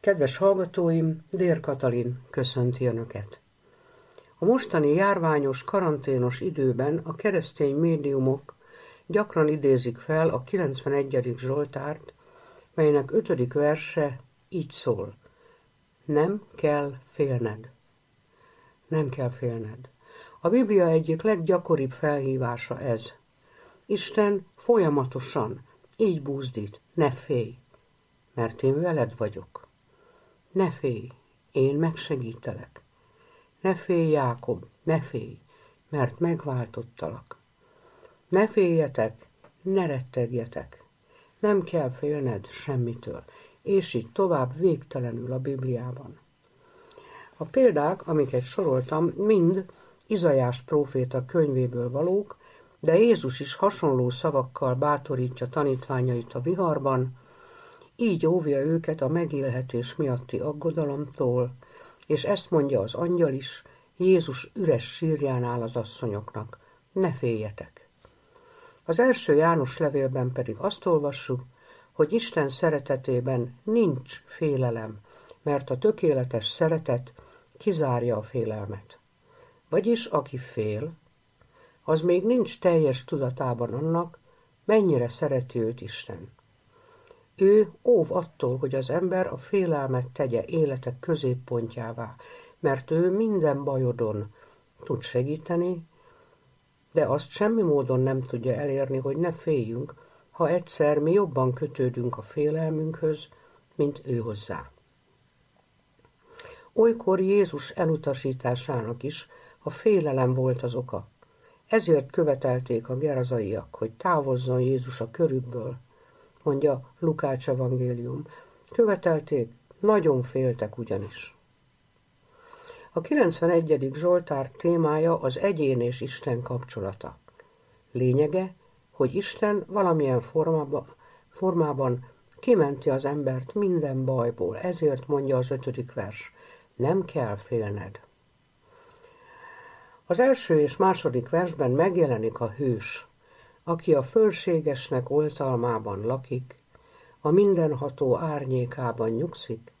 Kedves hallgatóim, Dér Katalin köszönti Önöket. A mostani járványos, karanténos időben a keresztény médiumok gyakran idézik fel a 91. Zsoltárt, melynek ötödik verse így szól. Nem kell félned. Nem kell félned. A Biblia egyik leggyakoribb felhívása ez. Isten folyamatosan így búzdít, ne félj, mert én veled vagyok. Ne félj, én megsegítelek. Ne félj, Jákob, ne félj, mert megváltottalak. Ne féljetek, ne rettegjetek. Nem kell félned semmitől, és így tovább végtelenül a Bibliában. A példák, amiket soroltam, mind Izajás próféta könyvéből valók, de Jézus is hasonló szavakkal bátorítja tanítványait a viharban, így óvja őket a megélhetés miatti aggodalomtól, és ezt mondja az angyal is, Jézus üres sírjánál az asszonyoknak, ne féljetek. Az első János levélben pedig azt olvassuk, hogy Isten szeretetében nincs félelem, mert a tökéletes szeretet kizárja a félelmet. Vagyis aki fél, az még nincs teljes tudatában annak, mennyire szereti őt Isten. Ő óv attól, hogy az ember a félelmet tegye életek középpontjává, mert ő minden bajodon tud segíteni, de azt semmi módon nem tudja elérni, hogy ne féljünk, ha egyszer mi jobban kötődünk a félelmünkhöz, mint ő hozzá. Olykor Jézus elutasításának is a félelem volt az oka. Ezért követelték a gerazaiak, hogy távozzon Jézus a körükből, mondja Lukács evangélium. Követelték, nagyon féltek ugyanis. A 91. Zsoltár témája az egyén és Isten kapcsolata. Lényege, hogy Isten valamilyen formában, formában kimenti az embert minden bajból, ezért mondja az ötödik vers, nem kell félned. Az első és második versben megjelenik a hős, aki a fölségesnek oltalmában lakik, a mindenható árnyékában nyugszik,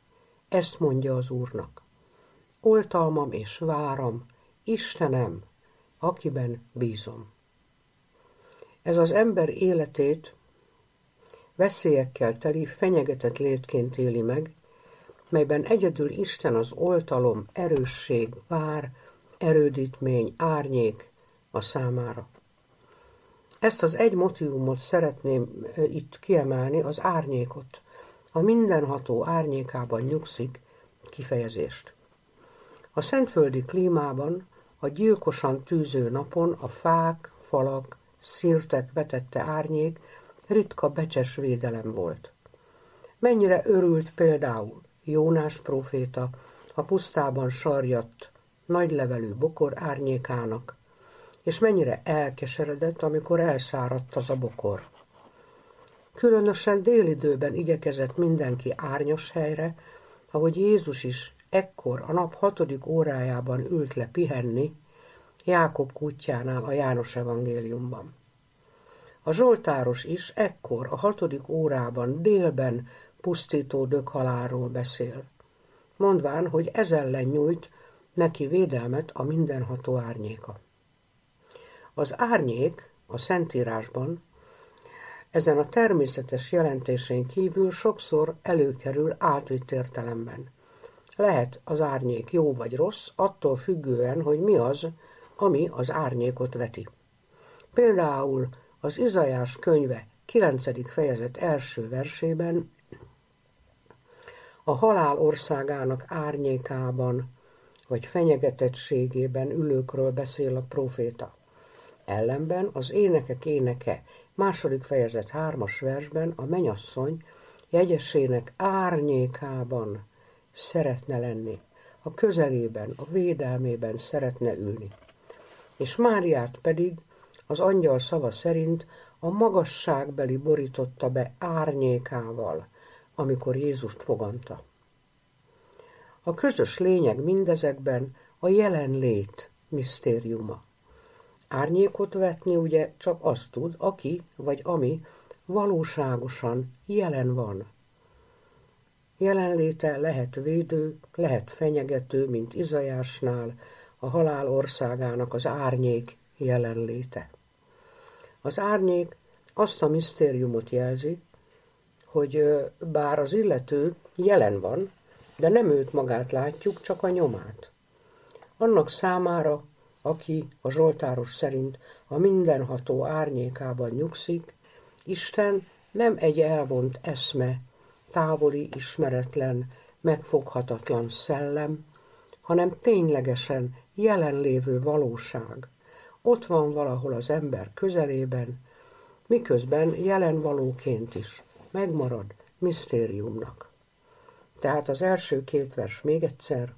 ezt mondja az Úrnak. Oltalmam és váram, Istenem, akiben bízom. Ez az ember életét veszélyekkel teli, fenyegetett létként éli meg, melyben egyedül Isten az oltalom, erősség, vár, erődítmény, árnyék a számára. Ezt az egy motivumot szeretném itt kiemelni, az árnyékot. A mindenható árnyékában nyugszik kifejezést. A szentföldi klímában, a gyilkosan tűző napon a fák, falak, szírtek vetette árnyék ritka becses védelem volt. Mennyire örült például Jónás proféta a pusztában sarjadt, nagylevelű bokor árnyékának, és mennyire elkeseredett, amikor elszáradt az a bokor. Különösen délidőben igyekezett mindenki árnyos helyre, ahogy Jézus is ekkor a nap hatodik órájában ült le pihenni, Jákob kutyánál a János evangéliumban. A Zsoltáros is ekkor a hatodik órában délben pusztító dökhaláról beszél, mondván, hogy ez ellen nyújt neki védelmet a mindenható árnyéka. Az árnyék a Szentírásban ezen a természetes jelentésén kívül sokszor előkerül átvitt értelemben. Lehet az árnyék jó vagy rossz, attól függően, hogy mi az, ami az árnyékot veti. Például az Izajás könyve 9. fejezet első versében a halál országának árnyékában vagy fenyegetettségében ülőkről beszél a proféta. Ellenben az énekek éneke második fejezet hármas versben a menyasszony jegyesének árnyékában szeretne lenni, a közelében, a védelmében szeretne ülni. És Máriát pedig az angyal szava szerint a magasságbeli borította be árnyékával, amikor Jézust foganta. A közös lényeg mindezekben a jelenlét misztériuma. Árnyékot vetni ugye csak azt tud, aki vagy ami valóságosan jelen van. Jelenléte lehet védő, lehet fenyegető, mint Izajásnál, a halál országának az árnyék jelenléte. Az árnyék azt a misztériumot jelzi, hogy bár az illető jelen van, de nem őt magát látjuk, csak a nyomát. Annak számára, aki a Zsoltáros szerint a mindenható árnyékában nyugszik, Isten nem egy elvont eszme, távoli, ismeretlen, megfoghatatlan szellem, hanem ténylegesen jelenlévő valóság. Ott van valahol az ember közelében, miközben jelen valóként is megmarad misztériumnak. Tehát az első két vers még egyszer.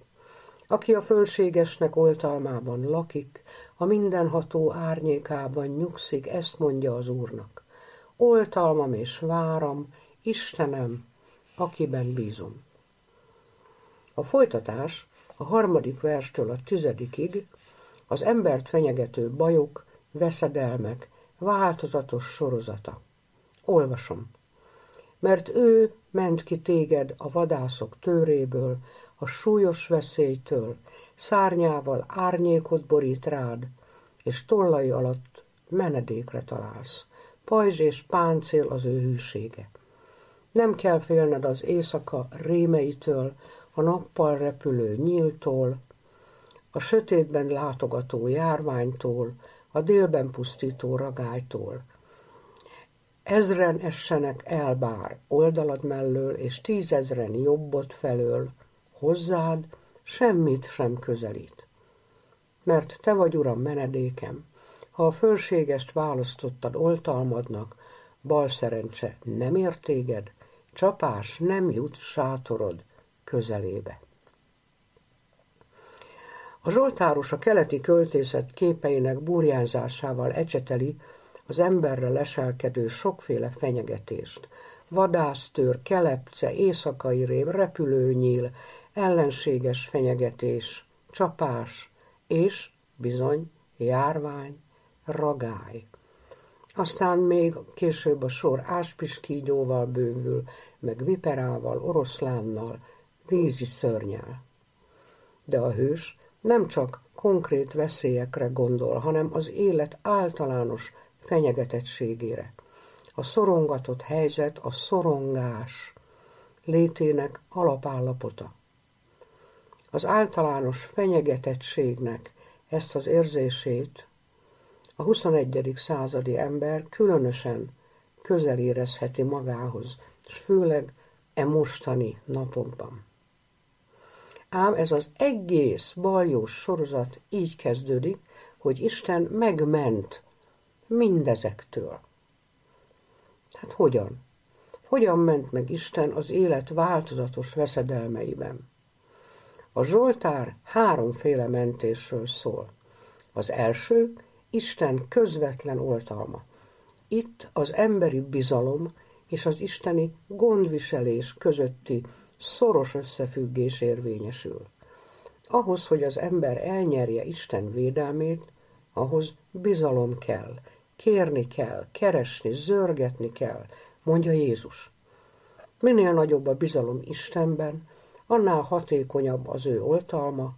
Aki a fölségesnek oltalmában lakik, a mindenható árnyékában nyugszik, ezt mondja az Úrnak. Oltalmam és váram, Istenem, akiben bízom. A folytatás a harmadik verstől a tizedikig az embert fenyegető bajok, veszedelmek, változatos sorozata. Olvasom. Mert ő ment ki téged a vadászok tőréből, a súlyos veszélytől, szárnyával árnyékot borít rád, és tollai alatt menedékre találsz. Pajzs és páncél az ő hűsége. Nem kell félned az éjszaka rémeitől, a nappal repülő nyíltól, a sötétben látogató járványtól, a délben pusztító ragálytól. Ezren essenek el bár oldalad mellől, és tízezren jobbot felől, hozzád semmit sem közelít. Mert te vagy, Uram, menedékem, ha a fölségest választottad oltalmadnak, bal szerencse nem értéged, csapás nem jut sátorod közelébe. A Zsoltáros a keleti költészet képeinek burjánzásával ecseteli az emberre leselkedő sokféle fenyegetést. Vadásztőr, kelepce, éjszakai rém, repülőnyíl, ellenséges fenyegetés, csapás és, bizony, járvány, ragály. Aztán még később a sor áspiskígyóval bővül, meg viperával, oroszlánnal, vízi szörnyel. De a hős nem csak konkrét veszélyekre gondol, hanem az élet általános fenyegetettségére. A szorongatott helyzet, a szorongás létének alapállapota. Az általános fenyegetettségnek ezt az érzését a 21. századi ember különösen közel érezheti magához, és főleg e mostani napokban. Ám ez az egész baljós sorozat így kezdődik, hogy Isten megment mindezektől. Hát hogyan? Hogyan ment meg Isten az élet változatos veszedelmeiben? A Zsoltár háromféle mentésről szól. Az első Isten közvetlen oltalma. Itt az emberi bizalom és az isteni gondviselés közötti szoros összefüggés érvényesül. Ahhoz, hogy az ember elnyerje Isten védelmét, ahhoz bizalom kell, kérni kell, keresni, zörgetni kell, mondja Jézus. Minél nagyobb a bizalom Istenben, annál hatékonyabb az ő oltalma,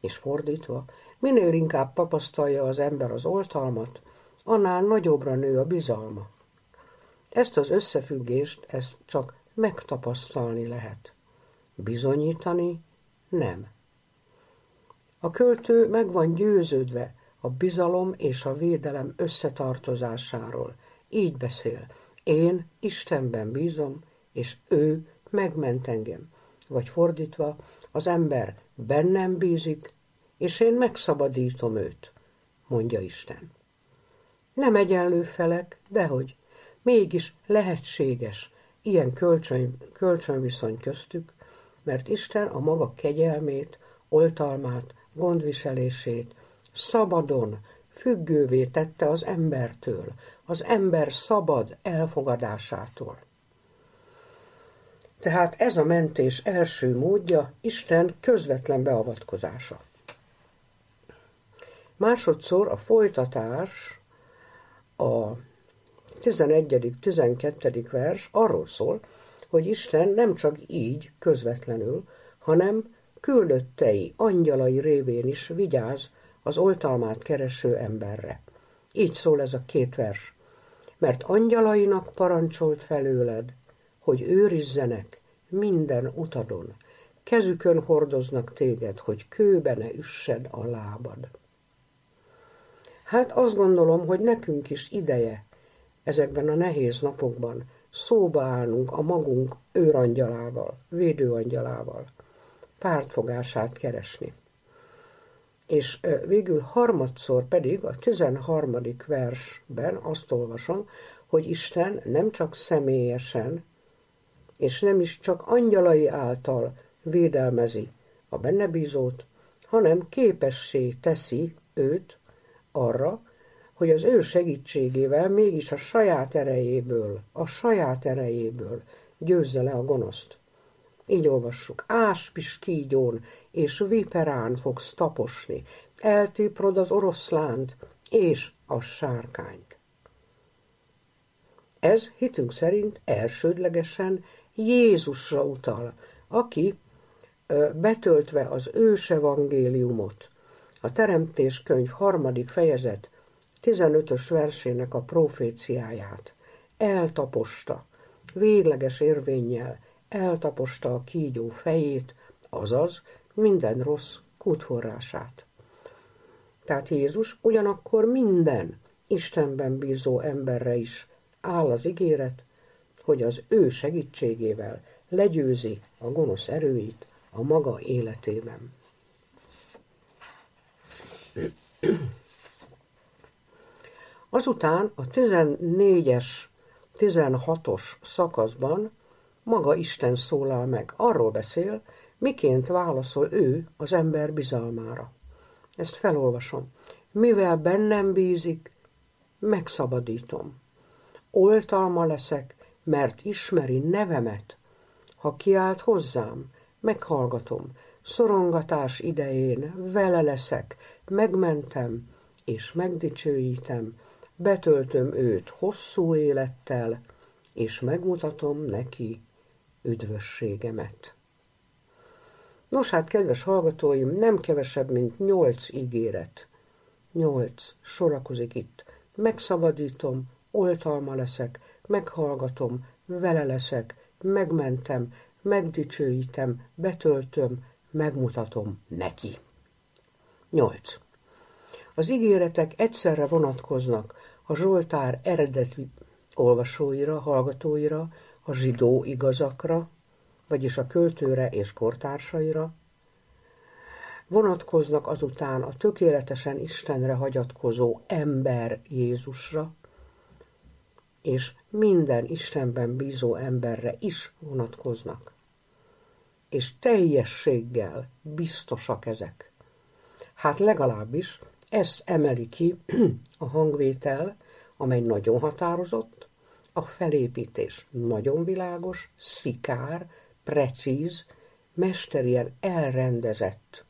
és fordítva, minél inkább tapasztalja az ember az oltalmat, annál nagyobbra nő a bizalma. Ezt az összefüggést, ezt csak megtapasztalni lehet. Bizonyítani nem. A költő meg van győződve a bizalom és a védelem összetartozásáról. Így beszél. Én Istenben bízom, és ő megment engem. Vagy fordítva, az ember bennem bízik, és én megszabadítom őt, mondja Isten. Nem egyenlő felek, dehogy, mégis lehetséges ilyen kölcsön, kölcsönviszony köztük, mert Isten a maga kegyelmét, oltalmát, gondviselését szabadon, függővé tette az embertől, az ember szabad elfogadásától. Tehát ez a mentés első módja Isten közvetlen beavatkozása. Másodszor a folytatás, a 11.-12. vers arról szól, hogy Isten nem csak így, közvetlenül, hanem küldöttei, angyalai révén is vigyáz az oltalmát kereső emberre. Így szól ez a két vers. Mert angyalainak parancsolt felőled, hogy őrizzenek minden utadon. Kezükön hordoznak téged, hogy kőbe ne üssed a lábad. Hát azt gondolom, hogy nekünk is ideje ezekben a nehéz napokban szóba állnunk a magunk őrangyalával, védőangyalával, pártfogását keresni. És végül harmadszor pedig a 13. versben azt olvasom, hogy Isten nem csak személyesen, és nem is csak angyalai által védelmezi a benne bízót, hanem képessé teszi őt arra, hogy az ő segítségével mégis a saját erejéből, a saját erejéből győzze le a gonoszt. Így olvassuk. Áspis kígyón és viperán fogsz taposni, eltiprod az oroszlánt és a sárkányt. Ez hitünk szerint elsődlegesen Jézusra utal, aki betöltve az ős evangéliumot, a Teremtés könyv harmadik fejezet 15-ös versének a proféciáját eltaposta, végleges érvényel eltaposta a kígyó fejét, azaz minden rossz kútforrását. Tehát Jézus ugyanakkor minden Istenben bízó emberre is áll az ígéret, hogy az ő segítségével legyőzi a gonosz erőit a maga életében. Azután a 14-es, 16-os szakaszban maga Isten szólal meg. Arról beszél, miként válaszol ő az ember bizalmára. Ezt felolvasom. Mivel bennem bízik, megszabadítom. Oltalma leszek, mert ismeri nevemet. Ha kiált hozzám, meghallgatom. Szorongatás idején vele leszek, megmentem és megdicsőítem, betöltöm őt hosszú élettel, és megmutatom neki üdvösségemet. Nos hát, kedves hallgatóim, nem kevesebb, mint nyolc ígéret. Nyolc sorakozik itt. Megszabadítom, oltalma leszek, meghallgatom, vele leszek, megmentem, megdicsőítem, betöltöm, megmutatom neki. 8. Az ígéretek egyszerre vonatkoznak a Zsoltár eredeti olvasóira, hallgatóira, a zsidó igazakra, vagyis a költőre és kortársaira, vonatkoznak azután a tökéletesen Istenre hagyatkozó ember Jézusra, és minden Istenben bízó emberre is vonatkoznak. És teljességgel biztosak ezek. Hát legalábbis ezt emeli ki a hangvétel, amely nagyon határozott, a felépítés nagyon világos, szikár, precíz, mesterien elrendezett,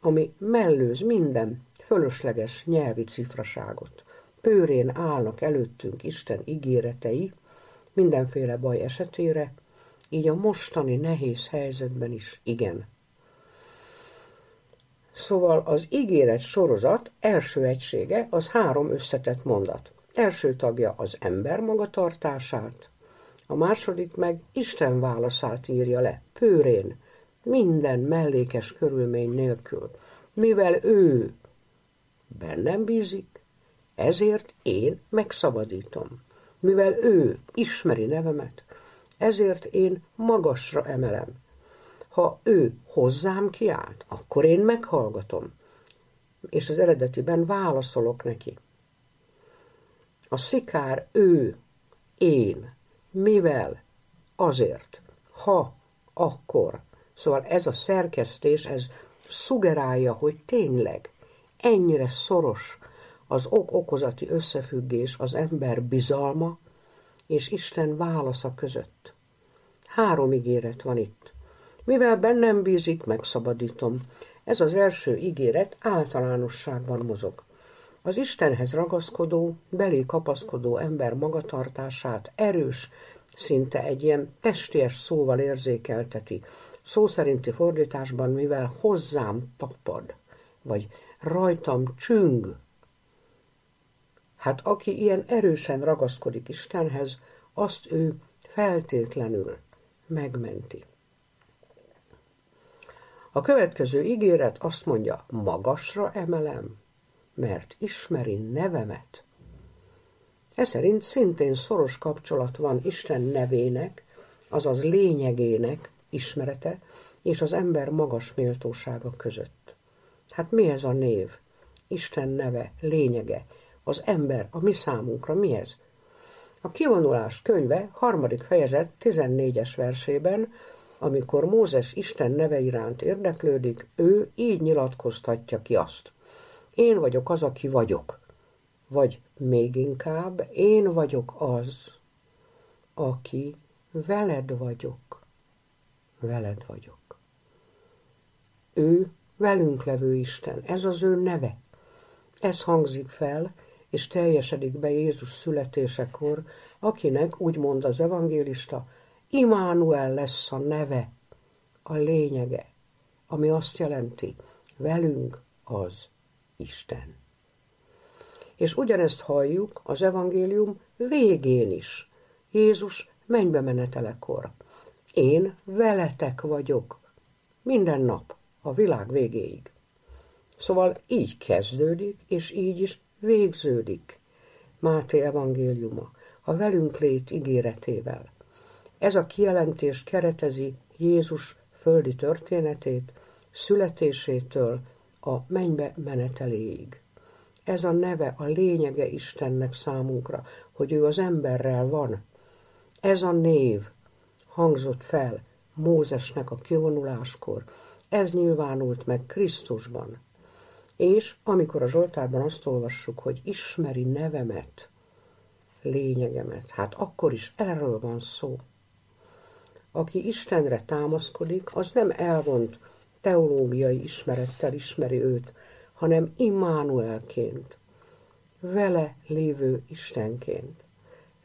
ami mellőz minden fölösleges nyelvi cifraságot. Pőrén állnak előttünk Isten ígéretei mindenféle baj esetére, így a mostani nehéz helyzetben is igen. Szóval az ígéret sorozat első egysége az három összetett mondat. Első tagja az ember magatartását, a második meg Isten válaszát írja le, pőrén, minden mellékes körülmény nélkül. Mivel ő bennem bízik, ezért én megszabadítom. Mivel ő ismeri nevemet, ezért én magasra emelem. Ha ő hozzám kiált, akkor én meghallgatom, és az eredetiben válaszolok neki. A szikár ő, én, mivel, azért, ha, akkor. Szóval ez a szerkesztés, ez szugerálja, hogy tényleg ennyire szoros az ok-okozati összefüggés az ember bizalma és Isten válasza között. Három ígéret van itt. Mivel bennem bízik, megszabadítom. Ez az első ígéret általánosságban mozog. Az Istenhez ragaszkodó, belé kapaszkodó ember magatartását erős szinte egy ilyen testies szóval érzékelteti. Szó szerinti fordításban, mivel hozzám tapad, vagy rajtam csüng. Hát aki ilyen erősen ragaszkodik Istenhez, azt ő feltétlenül megmenti. A következő ígéret azt mondja, magasra emelem, mert ismeri nevemet. Ez szerint szintén szoros kapcsolat van Isten nevének, azaz lényegének ismerete, és az ember magas méltósága között. Hát mi ez a név? Isten neve, lényege, az ember, a mi számunkra mi ez? A kivonulás könyve harmadik fejezet 14-es versében, amikor Mózes Isten neve iránt érdeklődik, ő így nyilatkoztatja ki azt. Én vagyok az, aki vagyok. Vagy még inkább, én vagyok az, aki veled vagyok. Veled vagyok. Ő velünk levő Isten, ez az ő neve. Ez hangzik fel, és teljesedik be Jézus születésekor, akinek, úgy mond az evangélista, Immanuel lesz a neve, a lényege, ami azt jelenti, velünk az Isten. És ugyanezt halljuk az evangélium végén is. Jézus mennybe menetelekor. Én veletek vagyok. Minden nap, a világ végéig. Szóval így kezdődik, és így is végződik. Máté evangéliuma, a velünk lét ígéretével. Ez a kijelentés keretezi Jézus földi történetét, születésétől a mennybe meneteléig. Ez a neve, a lényege Istennek számunkra, hogy ő az emberrel van. Ez a név hangzott fel Mózesnek a kivonuláskor. Ez nyilvánult meg Krisztusban. És amikor a Zsoltárban azt olvassuk, hogy ismeri nevemet, lényegemet, hát akkor is erről van szó. Aki Istenre támaszkodik, az nem elvont teológiai ismerettel ismeri őt, hanem Immanuelként, vele lévő Istenként,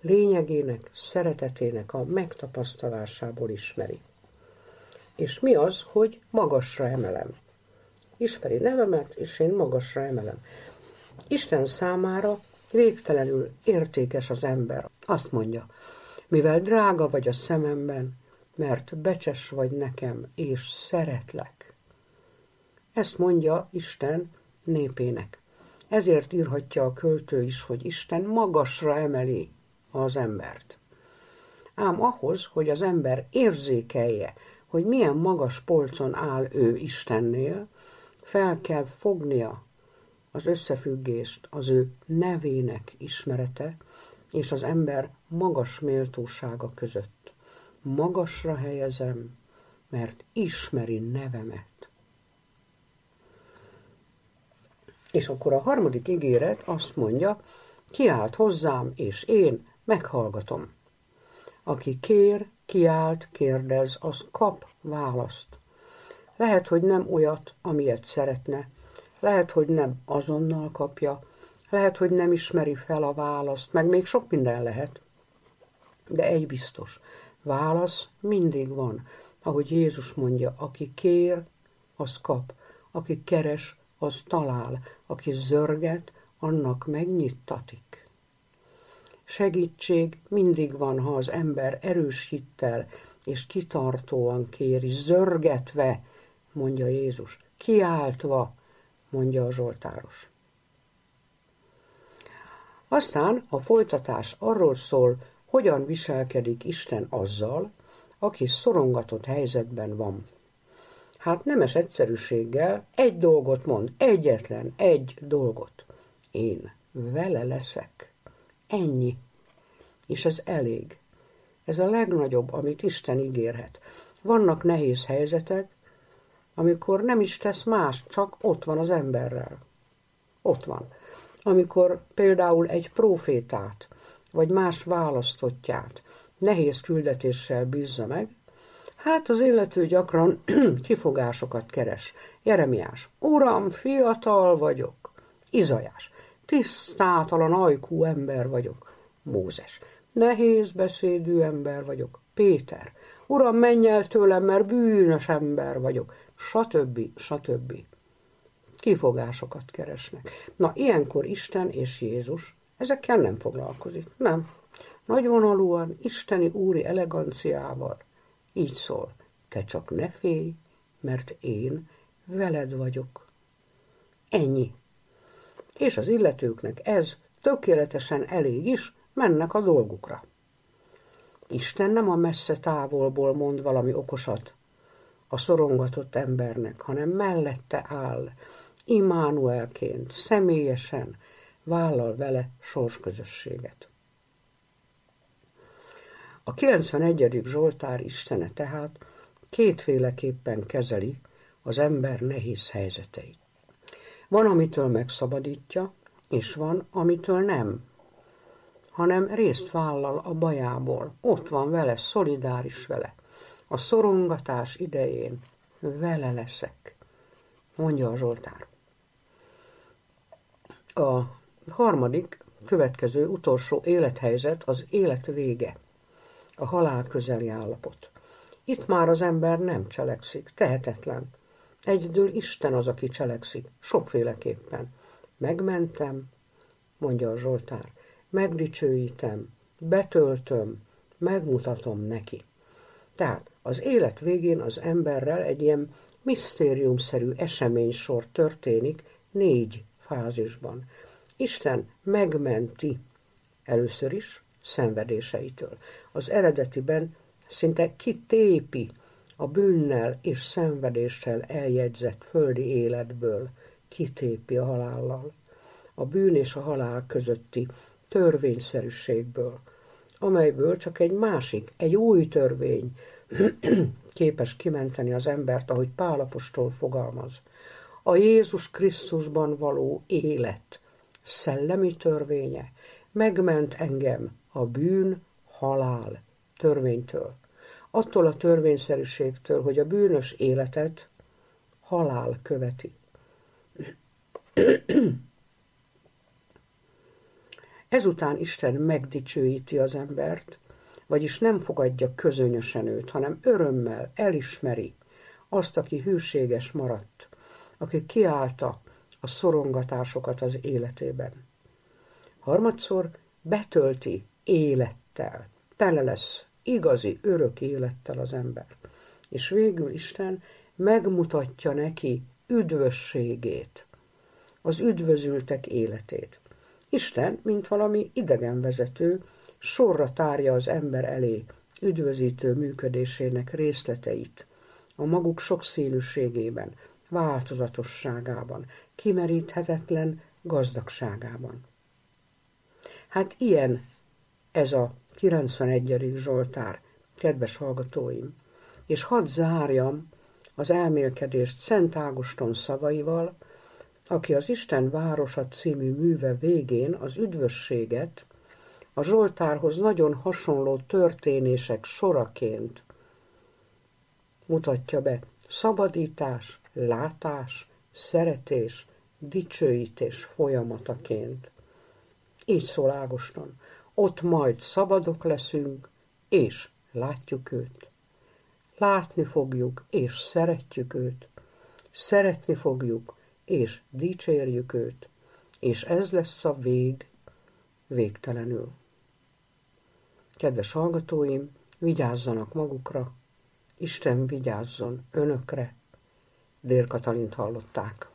lényegének, szeretetének a megtapasztalásából ismeri. És mi az, hogy magasra emelem? Ismeri nevemet, és én magasra emelem. Isten számára végtelenül értékes az ember. Azt mondja, mivel drága vagy a szememben, mert becses vagy nekem, és szeretlek. Ezt mondja Isten népének. Ezért írhatja a költő is, hogy Isten magasra emeli az embert. Ám ahhoz, hogy az ember érzékelje, hogy milyen magas polcon áll ő Istennél, fel kell fognia az összefüggést az ő nevének ismerete és az ember magas méltósága között. Magasra helyezem, mert ismeri nevemet. És akkor a harmadik ígéret azt mondja, kiált hozzám, és én meghallgatom. Aki kér, kiált, kérdez, az kap választ. Lehet, hogy nem olyat, amilyet szeretne, lehet, hogy nem azonnal kapja, lehet, hogy nem ismeri fel a választ, meg még sok minden lehet. De egy biztos, válasz mindig van. Ahogy Jézus mondja, aki kér, az kap, aki keres, az talál, aki zörget, annak megnyittatik. Segítség mindig van, ha az ember erős hittel és kitartóan kéri, zörgetve, mondja Jézus, kiáltva, mondja a Zsoltáros. Aztán a folytatás arról szól, hogyan viselkedik Isten azzal, aki szorongatott helyzetben van. Hát nemes egyszerűséggel egy dolgot mond, egyetlen egy dolgot. Én vele leszek. Ennyi. És ez elég. Ez a legnagyobb, amit Isten ígérhet. Vannak nehéz helyzetek, amikor nem is tesz más, csak ott van az emberrel. Ott van. Amikor például egy profétát, vagy más választottját nehéz küldetéssel bízza meg, hát az illető gyakran kifogásokat keres. Jeremiás, uram, fiatal vagyok. Izajás, tisztátalan ajkú ember vagyok. Mózes, Nehéz beszédű ember vagyok. Péter, uram, menj el tőlem, mert bűnös ember vagyok. Stb. stb. Kifogásokat keresnek. Na, ilyenkor Isten és Jézus ezekkel nem foglalkozik. Nem. Nagyvonalúan, isteni úri eleganciával így szól. Te csak ne félj, mert én veled vagyok. Ennyi. És az illetőknek ez tökéletesen elég is, mennek a dolgukra. Isten nem a messze távolból mond valami okosat a szorongatott embernek, hanem mellette áll, Immanuelként, személyesen vállal vele sorsközösséget. A 91. Zsoltár istene tehát kétféleképpen kezeli az ember nehéz helyzeteit. Van, amitől megszabadítja, és van, amitől nem, hanem részt vállal a bajából. Ott van vele, szolidáris vele. A szorongatás idején vele leszek, mondja a Zsoltár. A harmadik, következő, utolsó élethelyzet az élet vége, a halál közeli állapot. Itt már az ember nem cselekszik, tehetetlen. Egyedül Isten az, aki cselekszik, sokféleképpen. Megmentem, mondja a Zsoltár, megdicsőítem, betöltöm, megmutatom neki. Tehát az élet végén az emberrel egy ilyen misztériumszerű eseménysor történik négy fázisban. Isten megmenti először is szenvedéseitől. Az eredetiben szinte kitépi a bűnnel és szenvedéssel eljegyzett földi életből, kitépi a halállal. A bűn és a halál közötti törvényszerűségből, amelyből csak egy másik, egy új törvény képes kimenteni az embert, ahogy Pálapostól fogalmaz. A Jézus Krisztusban való élet, szellemi törvénye megment engem a bűn, halál törvénytől. Attól a törvényszerűségtől, hogy a bűnös életet halál követi. Ezután Isten megdicsőíti az embert, vagyis nem fogadja közönösen őt, hanem örömmel elismeri azt, aki hűséges maradt, aki kiállta a szorongatásokat az életében. Harmadszor betölti élettel, tele lesz igazi, örök élettel az ember. És végül Isten megmutatja neki üdvösségét, az üdvözültek életét. Isten, mint valami idegenvezető, sorra tárja az ember elé üdvözítő működésének részleteit, a maguk sokszínűségében, változatosságában, kimeríthetetlen gazdagságában. Hát ilyen ez a 91. Zsoltár, kedves hallgatóim, és hadd zárjam az elmélkedést Szent Ágoston szavaival, aki az Isten városa című műve végén az üdvösséget a Zsoltárhoz nagyon hasonló történések soraként mutatja be. Szabadítás, látás, szeretés, dicsőítés folyamataként. Így szól Ágoston. Ott majd szabadok leszünk, és látjuk őt. Látni fogjuk, és szeretjük őt. Szeretni fogjuk, és dicsérjük őt, és ez lesz a vég végtelenül. Kedves hallgatóim, vigyázzanak magukra, Isten vigyázzon önökre. Dér Katalint hallották.